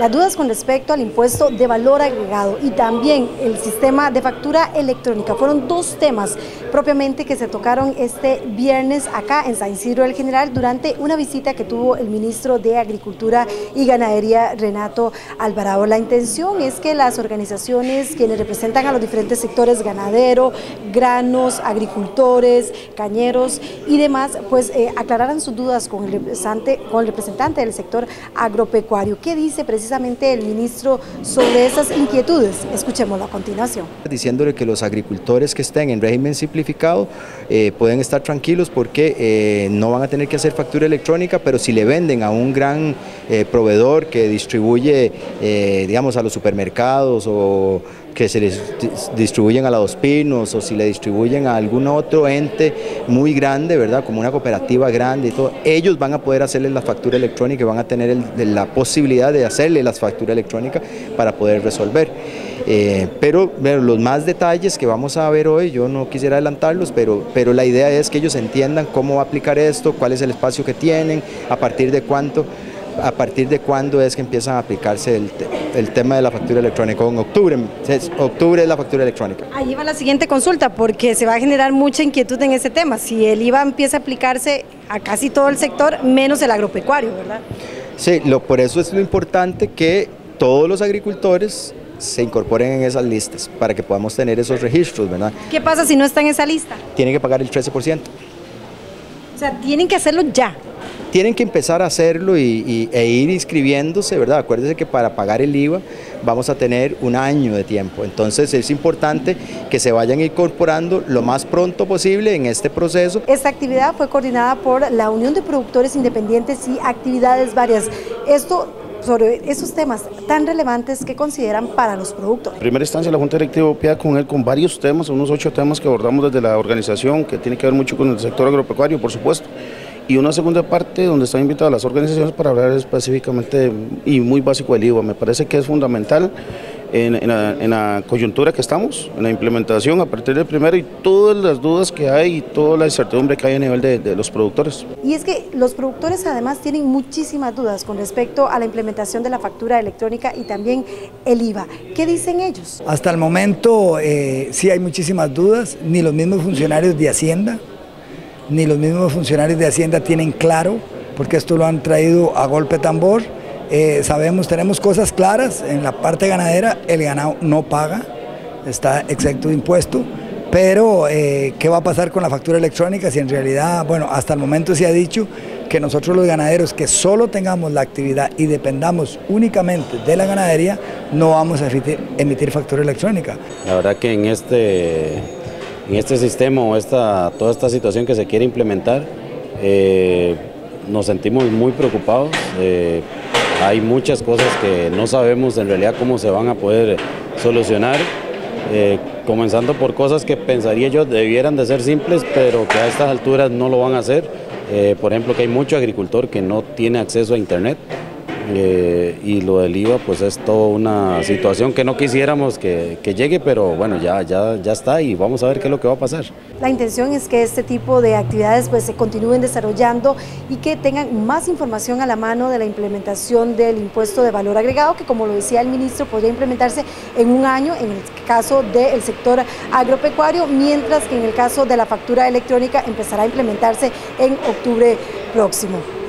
Las dudas con respecto al impuesto de valor agregado y también el sistema de factura electrónica fueron dos temas propiamente que se tocaron este viernes acá en San Isidro del General durante una visita que tuvo el ministro de Agricultura y Ganadería Renato Alvarado. La intención es que las organizaciones quienes representan a los diferentes sectores ganadero, granos, agricultores, cañeros y demás, pues eh, aclararan sus dudas con el representante, con el representante del sector agropecuario. ¿Qué dice precisamente el ministro sobre esas inquietudes. Escuchémoslo a continuación. Diciéndole que los agricultores que estén en régimen simplificado eh, pueden estar tranquilos porque eh, no van a tener que hacer factura electrónica, pero si le venden a un gran eh, proveedor que distribuye, digamos, a los supermercados o que se les distribuyen a la Dos Pinos o si le distribuyen a algún otro ente muy grande, ¿verdad? Como una cooperativa grande y todo, ellos van a poder hacerle la factura electrónica y van a tener la posibilidad de hacerle la factura electrónica para poder resolver. Eh, pero los más detalles que vamos a ver hoy, yo no quisiera adelantarlos, pero, pero la idea es que ellos entiendan cómo va a aplicar esto, cuál es el espacio que tienen, a partir de cuánto a partir de cuándo es que empiezan a aplicarse el, tema de la factura electrónica. En octubre, octubre es la factura electrónica. Ahí va la siguiente consulta, porque se va a generar mucha inquietud en ese tema. Si el IVA empieza a aplicarse a casi todo el sector, menos el agropecuario, ¿verdad? Sí, lo, por eso es lo importante que todos los agricultores se incorporen en esas listas para que podamos tener esos registros, ¿verdad? ¿Qué pasa si no está en esa lista? Tienen que pagar el 13%. O sea, tienen que hacerlo ya tienen que empezar a hacerlo y, e ir inscribiéndose, ¿verdad? Acuérdense que para pagar el IVA vamos a tener un año de tiempo, entonces es importante que se vayan incorporando lo más pronto posible en este proceso. Esta actividad fue coordinada por la Unión de Productores Independientes y actividades varias. Esto sobre esos temas tan relevantes que consideran para los productores. En primera instancia la Junta Directiva opera con él con varios temas, unos ocho temas que abordamos desde la organización, que tiene que ver mucho con el sector agropecuario, por supuesto y una segunda parte donde están invitadas las organizaciones para hablar específicamente y muy básico del IVA. Me parece que es fundamental en, la, coyuntura que estamos, en la implementación a partir del primero y todas las dudas que hay y toda la incertidumbre que hay a nivel de, de los productores. Y es que los productores además tienen muchísimas dudas con respecto a la implementación de la factura electrónica y también el IVA. ¿Qué dicen ellos? Hasta el momento eh, sí hay muchísimas dudas, ni los mismos funcionarios de Hacienda ni los mismos funcionarios de Hacienda tienen claro, porque esto lo han traído a golpe tambor. Eh, sabemos, tenemos cosas claras, en la parte ganadera el ganado no paga, está exento de impuesto, pero eh, ¿qué va a pasar con la factura electrónica si en realidad, bueno, hasta el momento se ha dicho que nosotros los ganaderos que solo tengamos la actividad y dependamos únicamente de la ganadería, no vamos a emitir factura electrónica. La verdad que en este en este sistema o esta, toda esta situación que se quiere implementar, eh, nos sentimos muy preocupados. Hay muchas cosas que no sabemos en realidad cómo se van a poder solucionar, eh, comenzando por cosas que pensaría yo debieran de ser simples, pero que a estas alturas no lo van a hacer. por ejemplo, que hay mucho agricultor que no tiene acceso a internet. Eh, y lo del IVA pues es toda una situación que no quisiéramos que, llegue, pero bueno, ya, ya, ya está y vamos a ver qué es lo que va a pasar. La intención es que este tipo de actividades pues se continúen desarrollando y que tengan más información a la mano de la implementación del impuesto de valor agregado, que como lo decía el ministro, podría implementarse en un año en el caso del sector agropecuario, mientras que en el caso de la factura electrónica empezará a implementarse en octubre próximo.